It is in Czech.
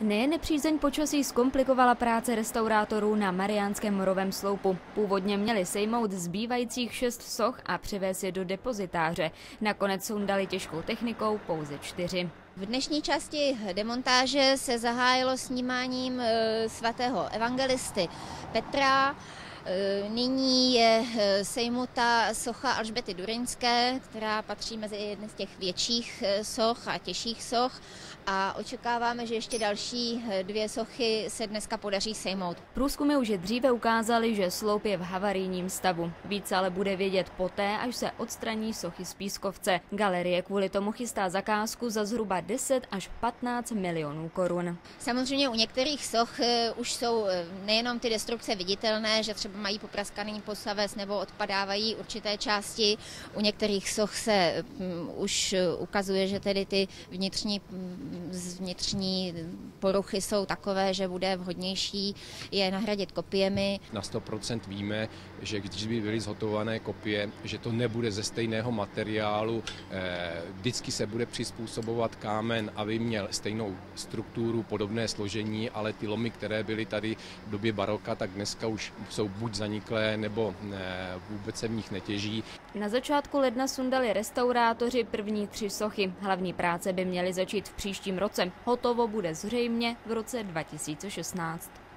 Nejen nepřízeň počasí zkomplikovala práce restaurátorů na Mariánském morovém sloupu. Původně měli sejmout zbývajících šest soch a přivést je do depozitáře. Nakonec sundali těžkou technikou pouze čtyři. V dnešní části demontáže se zahájilo snímáním eh, svatého evangelisty Petra. Eh, nyní je eh, sejmuta socha Alžbety Durinské, která patří mezi jedny z těch větších soch a těžších soch a očekáváme, že ještě další dvě sochy se dneska podaří sejmout. Průzkumy už dříve ukázaly, že sloup je v havarijním stavu. Více ale bude vědět poté, až se odstraní sochy z pískovce. Galerie kvůli tomu chystá zakázku za zhruba 10 až 15 milionů korun. Samozřejmě u některých soch eh, už jsou eh, nejenom ty destrukce viditelné, že třeba mají popraskaný posaves nebo odpadávají určité části. U některých soch se mm, už ukazuje, že tedy ty vnitřní mm, vnitřní poruchy jsou takové, že bude vhodnější je nahradit kopiemi. Na 100% víme, že když by byly zhotovované kopie, že to nebude ze stejného materiálu, eh, vždycky se bude přizpůsobovat kámen, aby měl stejnou strukturu, podobné složení, ale ty lomy, které byly tady v době baroka, tak dneska už jsou buď zaniklé, nebo eh, vůbec se v nich netěží. Na začátku ledna sundali restaurátoři první tři sochy. Hlavní práce by měly začít v příštím roce. Hotovo bude zřejmě v roce 2016.